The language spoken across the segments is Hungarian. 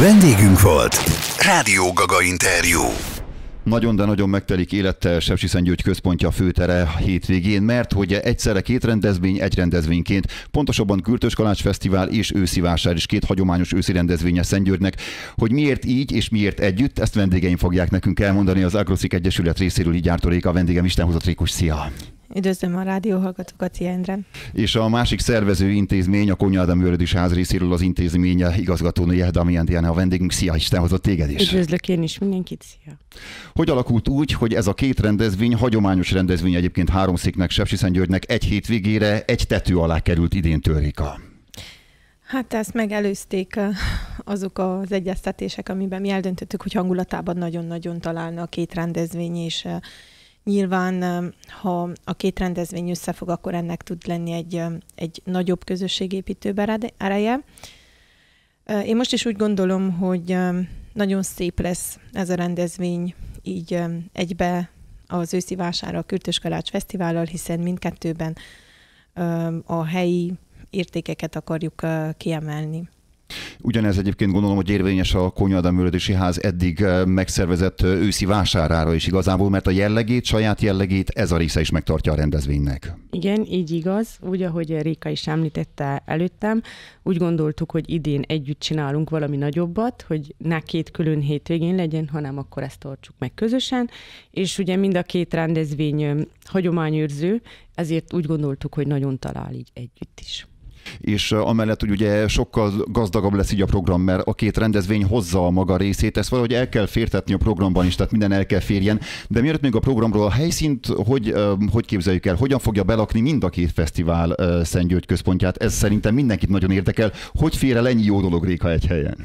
Vendégünk volt Rádió Gaga interjú. Nagyon, de nagyon megtelik élettel Sepsi György központja főtere hétvégén, mert hogy egyszerre két rendezvény, egy rendezvényként, pontosabban Kürtös Kalács Fesztivál és őszi vásár is két hagyományos őszi rendezvénye Szentgyörgynek. Hogy miért így és miért együtt, ezt vendégeim fogják nekünk elmondani az Agroszik Egyesület részéről így a vendégem Isten Rékus, szia! Üdvözlöm a rádióhallgatókat, Szia Endre. És a másik szervező intézmény, a Konya Ádám Őrödis ház részéről az intézménye igazgatónője, Damian Diana a vendégünk. Szia, Isten hozott téged is. Üdvözlök én is mindenkit, szia. Hogy alakult úgy, hogy ez a két rendezvény, hagyományos rendezvény egyébként háromszéknek, Sepsiszentgyörgynek egy hétvégére egy tető alá került idén Törika? Hát ezt megelőzték azok az egyeztetések, amiben mi eldöntöttük, hogy hangulatában nagyon-nagyon találna a két rendezvény, és Nyilván, ha a két rendezvény összefog, akkor ennek tud lenni egy, egy nagyobb közösségépítő ereje. Én most is úgy gondolom, hogy nagyon szép lesz ez a rendezvény így egybe az őszi vására a Kürtös Kalács Fesztivállal, hiszen mindkettőben a helyi értékeket akarjuk kiemelni. Ugyanez egyébként gondolom, hogy érvényes a Konyada Művelődési Ház eddig eh, megszervezett eh, őszi vásárára is igazából, mert a jellegét, saját jellegét ez a része is megtartja a rendezvénynek. Igen, így igaz. Úgy, ahogy Réka is említette előttem, úgy gondoltuk, hogy idén együtt csinálunk valami nagyobbat, hogy ne két külön hétvégén legyen, hanem akkor ezt tartsuk meg közösen, és ugye mind a két rendezvény eh, hagyományőrző, ezért úgy gondoltuk, hogy nagyon talál így együtt is és amellett, hogy ugye sokkal gazdagabb lesz így a program, mert a két rendezvény hozza a maga részét, ezt valahogy el kell fértetni a programban is, tehát minden el kell férjen. De miért még a programról a helyszínt, hogy, hogy képzeljük el, hogyan fogja belakni mind a két fesztivál Szent központját? Ez szerintem mindenkit nagyon érdekel. Hogy fér el ennyi jó dolog Réka egy helyen?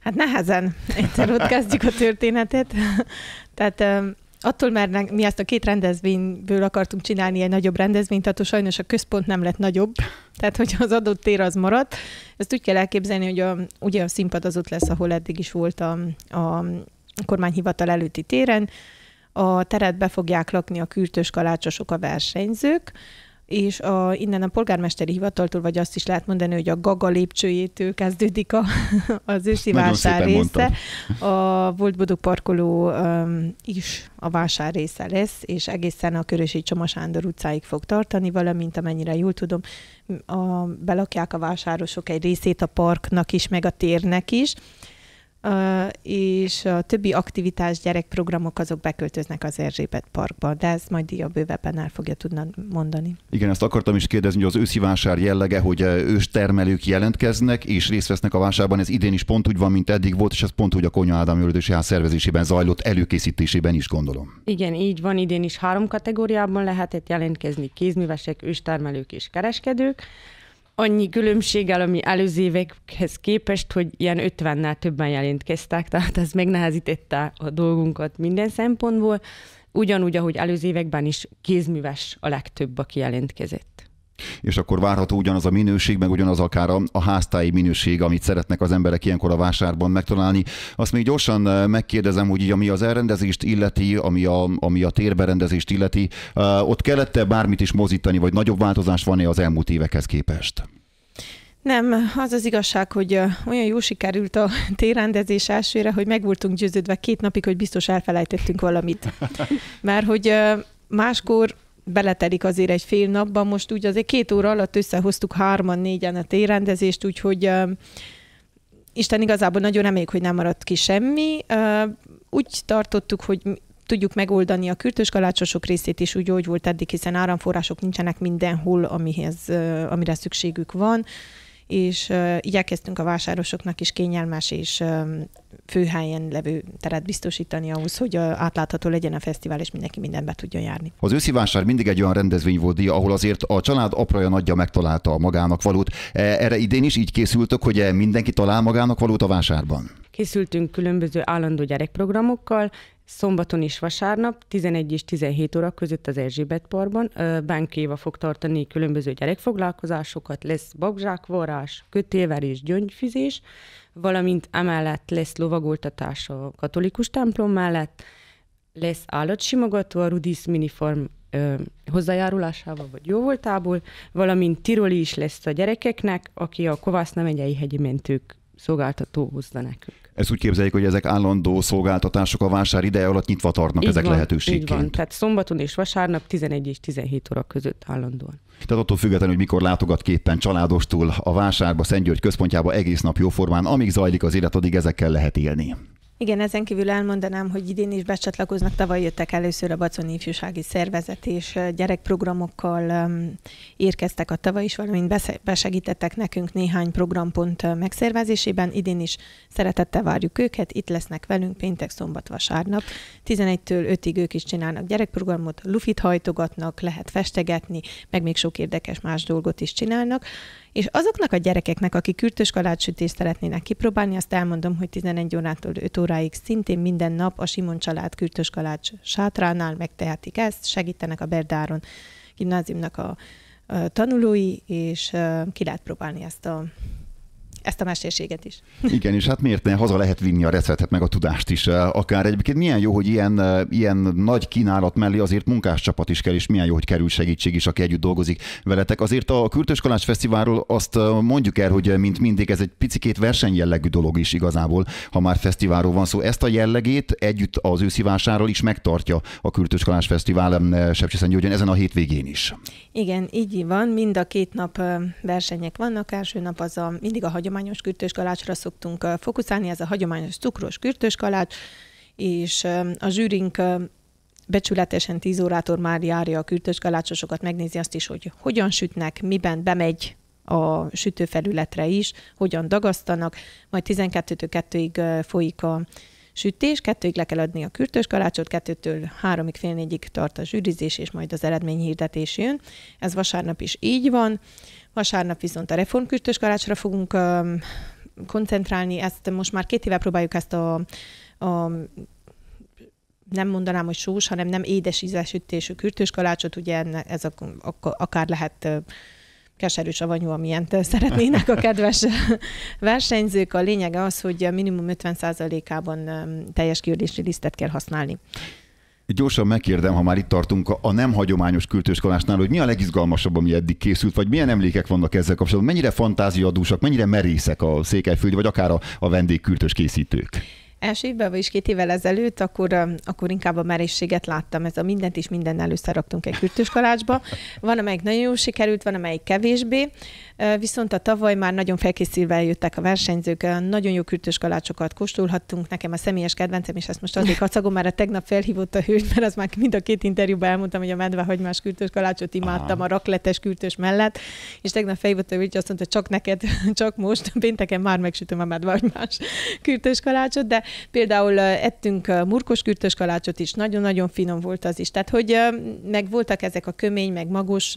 Hát nehezen. Egyszer ott kezdjük a történetet. Tehát attól, mert mi ezt a két rendezvényből akartunk csinálni egy nagyobb rendezvényt, attól sajnos a központ nem lett nagyobb, tehát hogy az adott tér az maradt. Ezt úgy kell elképzelni, hogy a, ugye a színpad az ott lesz, ahol eddig is volt a, a kormányhivatal előtti téren, a teret be fogják lakni a kürtös kalácsosok, a versenyzők, és a, innen a polgármesteri hivataltól, vagy azt is lehet mondani, hogy a Gaga lépcsőjétől kezdődik a, az őszi vásár része. A Volt Bodog parkoló um, is a vásár része lesz, és egészen a Körösi Csoma Sándor utcáig fog tartani, valamint amennyire jól tudom, a, belakják a vásárosok egy részét a parknak is, meg a térnek is, és a többi aktivitás, gyerekprogramok azok beköltöznek az Erzsébet Parkba, de ez majd a bővebben el fogja tudni mondani. Igen, ezt akartam is kérdezni, hogy az őszi vásár jellege, hogy ős termelők jelentkeznek és részt vesznek a vásárban, ez idén is pont úgy van, mint eddig volt, és ez pont úgy a Konya Ádám Öldösi Ház szervezésében zajlott, előkészítésében is gondolom. Igen, így van, idén is három kategóriában lehetett jelentkezni, kézművesek, őstermelők és kereskedők annyi különbséggel, ami előző évekhez képest, hogy ilyen 50-nel többen jelentkeztek, tehát ez megnehezítette a dolgunkat minden szempontból. Ugyanúgy, ahogy előző években is kézműves a legtöbb, aki jelentkezett és akkor várható ugyanaz a minőség, meg ugyanaz akár a, a háztáji minőség, amit szeretnek az emberek ilyenkor a vásárban megtalálni. Azt még gyorsan eh, megkérdezem, hogy így, ami az elrendezést illeti, ami a, ami a térberendezést illeti, uh, ott kellett-e bármit is mozítani, vagy nagyobb változás van-e az elmúlt évekhez képest? Nem, az az igazság, hogy olyan jó sikerült a térrendezés elsőre, hogy meg voltunk győződve két napig, hogy biztos elfelejtettünk valamit. Mert hogy máskor beletelik azért egy fél napban, most úgy azért két óra alatt összehoztuk hárman, négyen a térrendezést, úgyhogy uh, Isten igazából nagyon reméljük, hogy nem maradt ki semmi. Uh, úgy tartottuk, hogy tudjuk megoldani a kürtös kalácsosok részét is úgy, hogy volt eddig, hiszen áramforrások nincsenek mindenhol, amihez, uh, amire szükségük van és uh, igyekeztünk a vásárosoknak is kényelmes és um, főhelyen levő teret biztosítani ahhoz, hogy átlátható legyen a fesztivál, és mindenki mindenbe tudjon járni. Az őszi vásár mindig egy olyan rendezvény volt, ahol azért a család apraja nagyja megtalálta a magának valót. E, erre idén is így készültök, hogy e, mindenki talál magának valót a vásárban? Készültünk különböző állandó gyerekprogramokkal, Szombaton és vasárnap 11 és 17 óra között az Erzsébet Parkban Bánk Éva fog tartani különböző gyerekfoglalkozásokat, lesz babzsákvarrás, kötélverés, gyöngyfizés, valamint emellett lesz lovagoltatás a katolikus templom mellett, lesz állatsimogató a Rudis Miniform hozzájárulásával vagy jóvoltából, valamint tiroli is lesz a gyerekeknek, aki a Kovász megyei hegyi mentők szolgáltató hozza nekünk. Ezt úgy képzeljük, hogy ezek állandó szolgáltatások a vásár ideje alatt nyitva tartnak Így ezek van, lehetőségként. Így van, tehát szombaton és vasárnap 11 és 17 óra között állandóan. Tehát attól függetlenül, hogy mikor látogat képen családostul a vásárba, Szentgyörgy központjába egész nap jóformán, amíg zajlik az élet, addig ezekkel lehet élni. Igen, ezen kívül elmondanám, hogy idén is becsatlakoznak, tavaly jöttek először a Baconi Ifjúsági Szervezet, és gyerekprogramokkal érkeztek a tavaly is, valamint besegítettek nekünk néhány programpont megszervezésében. Idén is szeretettel várjuk őket, itt lesznek velünk péntek, szombat, vasárnap. 11-től 5-ig ők is csinálnak gyerekprogramot, lufit hajtogatnak, lehet festegetni, meg még sok érdekes más dolgot is csinálnak. És azoknak a gyerekeknek, akik kürtös kalácsütést szeretnének kipróbálni, azt elmondom, hogy 11 órától 5 óráig szintén minden nap a Simon család kürtös kalács sátránál megtehetik ezt, segítenek a Berdáron gimnáziumnak a, a tanulói, és ki lehet próbálni ezt a ezt a mesterséget is. Igen, és hát miért ne haza lehet vinni a receptet, meg a tudást is. Akár egyébként milyen jó, hogy ilyen, ilyen nagy kínálat mellé azért munkáscsapat is kell, és milyen jó, hogy kerül segítség is, aki együtt dolgozik veletek. Azért a Kürtös Kalács Fesztiválról azt mondjuk el, hogy mint mindig ez egy picikét versenyjellegű dolog is igazából, ha már fesztiválról van szó. Ezt a jellegét együtt az őszi vásárral is megtartja a Kürtös Kalács Fesztivál Sepsiszentgyörgyön ezen a hétvégén is. Igen, így van. Mind a két nap versenyek vannak. Első nap az a, mindig a hagyományos kürtős kalácsra szoktunk fókuszálni, ez a hagyományos cukros kürtős kalács, és a zsűrink becsületesen 10 órától már járja a kürtős kalácsosokat, megnézi azt is, hogy hogyan sütnek, miben bemegy a sütőfelületre is, hogyan dagasztanak, majd 12-től 2-ig folyik a sütés, kettőig le kell adni a kürtös kalácsot, kettőtől háromig, fél négyig tart a zsűrizés, és majd az eredményhirdetés jön. Ez vasárnap is így van. Vasárnap viszont a reformkürtös kalácsra fogunk koncentrálni. Ezt most már két éve próbáljuk ezt a, a nem mondanám, hogy sós, hanem nem édes ízesütésű kürtős kalácsot, ugye ez a, akár lehet keserű savanyú, amilyen szeretnének a kedves versenyzők. A lényege az, hogy minimum 50%-ában teljes kiördési lisztet kell használni. Gyorsan megkérdem, ha már itt tartunk a nem hagyományos kürtőskolásnál, hogy mi a legizgalmasabb, ami eddig készült, vagy milyen emlékek vannak ezzel kapcsolatban, mennyire fantáziadúsak, mennyire merészek a székelyföldi, vagy akár a, a vendégkürtös készítők? első évben, vagyis két évvel ezelőtt, akkor, akkor inkább a merészséget láttam. Ez a mindent is minden összeraktunk egy kürtős kalácsba. Van, amelyik nagyon jól sikerült, van, amelyik kevésbé. Viszont a tavaly már nagyon felkészülve jöttek a versenyzők, nagyon jó kürtős kalácsokat kóstolhattunk. Nekem a személyes kedvencem, és ezt most azért kacagom, mert a tegnap felhívott a hőt, mert az már mind a két interjúban elmondtam, hogy a medvehagymás kürtős kalácsot imádtam Aha. a rakletes kürtős mellett, és tegnap felhívott a hőt, azt mondta, csak neked, csak most, pénteken már megsütöm a medvehagymás kürtős kalácsot, de például ettünk murkos kürtős kalácsot is, nagyon-nagyon finom volt az is. Tehát, hogy meg voltak ezek a kömény, meg magos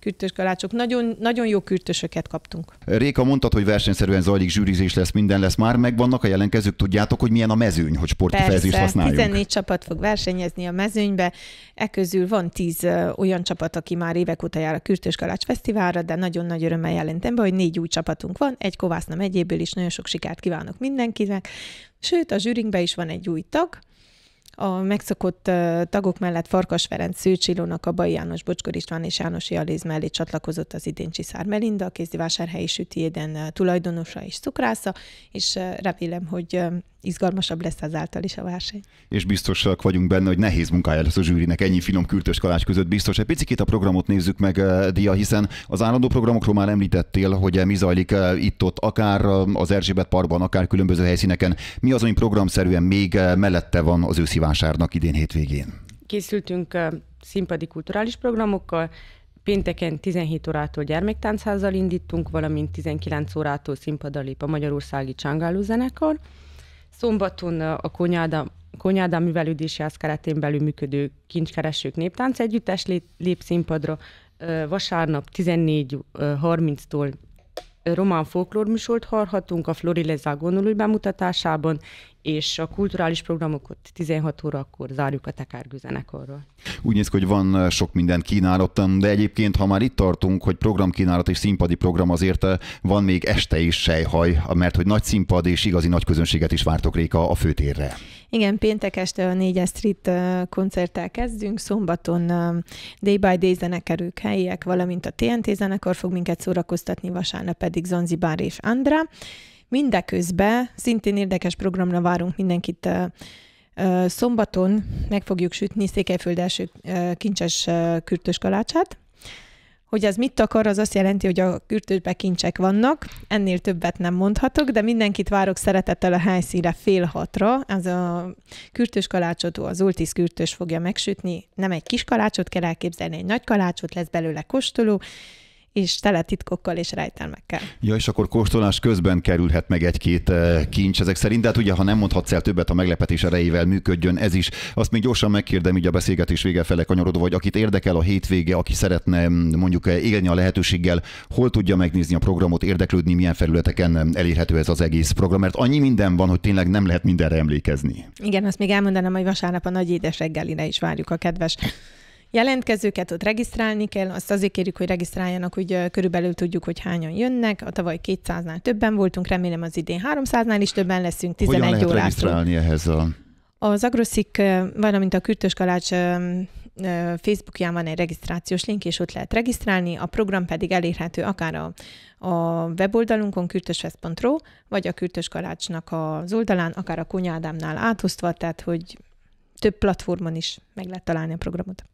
kürtős kalácsok, nagyon, nagyon jó kürtős döntősöket kaptunk. Réka mondtad, hogy versenyszerűen zajlik, zsűrizés lesz, minden lesz. Már megvannak a jelentkezők, tudjátok, hogy milyen a mezőny, hogy sportkifejezést használjunk. 14 csapat fog versenyezni a mezőnybe. Eközül van 10 olyan csapat, aki már évek óta jár a Kürtős Kalács Fesztiválra, de nagyon nagy örömmel jelentem be, hogy négy új csapatunk van, egy Kovászna megyéből is nagyon sok sikert kívánok mindenkinek. Sőt, a zsűrinkben is van egy új tag, a megszokott tagok mellett Farkas Ferenc, Szőcs Ilona, Kabai János, Bocskor István és János Jaléz mellé csatlakozott az idén Csiszár Melinda, a kézdivásárhelyi sütiéden tulajdonosa és cukrásza, és remélem, hogy izgalmasabb lesz ezáltal is a verseny. És biztosak vagyunk benne, hogy nehéz munkája lesz a zsűrinek ennyi finom kürtös kalács között. Biztos. Egy picit a programot nézzük meg, Dia, hiszen az állandó programokról már említettél, hogy mi zajlik itt-ott, akár az Erzsébet Parkban, akár különböző helyszíneken. Mi az, ami programszerűen még mellette van az őszi vásárnak idén hétvégén? Készültünk színpadi kulturális programokkal, Pénteken 17 órától gyermektánchazzal indítunk, valamint 19 órától színpadra lép a Magyarországi Csángáló zenekar. Szombaton a Konyáda, Konyáda művelődési ház keretén belül működő kincskeresők néptánc együttes lép, lép színpadra. Vasárnap 14.30-tól román folklórműsort hallhatunk a Florileza Gonolúj bemutatásában, és a kulturális programokat 16 órakor zárjuk a tekárgőzenekarral. Úgy néz ki, hogy van sok minden kínálaton, de egyébként, ha már itt tartunk, hogy programkínálat és színpadi program, azért van még este is sejhaj, mert hogy nagy színpad és igazi nagy közönséget is vártok Réka a főtérre. Igen, péntek este a 4 Street koncerttel kezdünk, szombaton Day by Day zenekerők helyiek, valamint a TNT zenekar fog minket szórakoztatni, vasárnap pedig Zanzibár és Andra Mindeközben szintén érdekes programra várunk mindenkit. Szombaton meg fogjuk sütni Székelyföld első kincses kürtös kalácsát, hogy ez mit akar, az azt jelenti, hogy a kürtősben kincsek vannak, ennél többet nem mondhatok, de mindenkit várok szeretettel a helyszínre fél hatra. Ez a kürtős kalácsot az Ultis kürtős fogja megsütni. Nem egy kis kalácsot kell elképzelni, egy nagy kalácsot, lesz belőle kóstoló, és tele titkokkal és rejtelmekkel. Ja, és akkor kóstolás közben kerülhet meg egy-két eh, kincs ezek szerint, de hát ugye, ha nem mondhatsz el többet a meglepetés erejével működjön ez is. Azt még gyorsan megkérdem így a beszélgetés vége fele kanyarodó, vagy akit érdekel a hétvége, aki szeretne mm, mondjuk eh, élni a lehetőséggel, hol tudja megnézni a programot, érdeklődni, milyen felületeken mm, elérhető ez az egész program, mert annyi minden van, hogy tényleg nem lehet mindenre emlékezni. Igen, azt még elmondanám, hogy vasárnap a nagy édes reggelire is várjuk a kedves jelentkezőket ott regisztrálni kell, azt azért kérjük, hogy regisztráljanak, hogy körülbelül tudjuk, hogy hányan jönnek. A tavaly 200-nál többen voltunk, remélem az idén 300-nál is többen leszünk, 11 Hogyan lehet órától. regisztrálni ehhez a... Az Agroszik, valamint a Kürtös Kalács Facebookján van egy regisztrációs link, és ott lehet regisztrálni, a program pedig elérhető akár a, a weboldalunkon, kürtösfest.ro, vagy a Kürtös Kalácsnak az oldalán, akár a Kunyádámnál átosztva, tehát hogy több platformon is meg lehet találni a programot.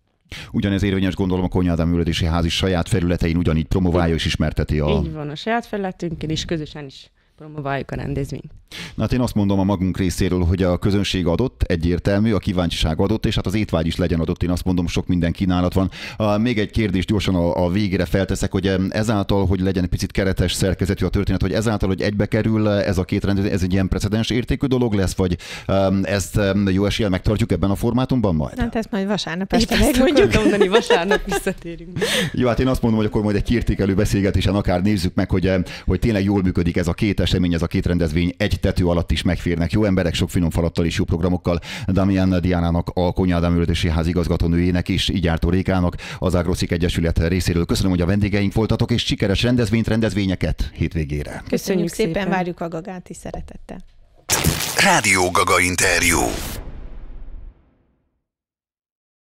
Ugyanez érvényes gondolom a Konyádám Üldési Ház is saját felületein ugyanígy promoválja és ismerteti a... Így van, a saját felületünkön is közösen is promováljuk a rendezvényt. Na hát én azt mondom a magunk részéről, hogy a közönség adott, egyértelmű, a kíváncsiság adott, és hát az étvágy is legyen adott. Én azt mondom, sok minden kínálat van. Még egy kérdést gyorsan a, a végére felteszek, hogy ezáltal, hogy legyen egy picit keretes szerkezetű a történet, hogy ezáltal, hogy egybe kerül ez a két rendezvény, ez egy ilyen precedens értékű dolog lesz, vagy ezt jó eséllyel megtartjuk ebben a formátumban majd? Hát ezt majd vasárnap este megmondjuk. mondani, vasárnap visszatérünk. jó, hát én azt mondom, hogy akkor majd egy kiértékelő beszélgetésen akár nézzük meg, hogy, hogy tényleg jól működik ez a két esemény, ez a két rendezvény egy tető alatt is megférnek. Jó emberek, sok finom falattal és jó programokkal. Damian Diánának, a Konyádám Üldési Ház igazgatónőjének és Igyártó Rékának, az Agroszik Egyesület részéről. Köszönöm, hogy a vendégeink voltatok, és sikeres rendezvényt, rendezvényeket hétvégére. Köszönjük, Köszönjük szépen, szépen, várjuk a Gagát is szeretettel. Rádió Gaga interjú.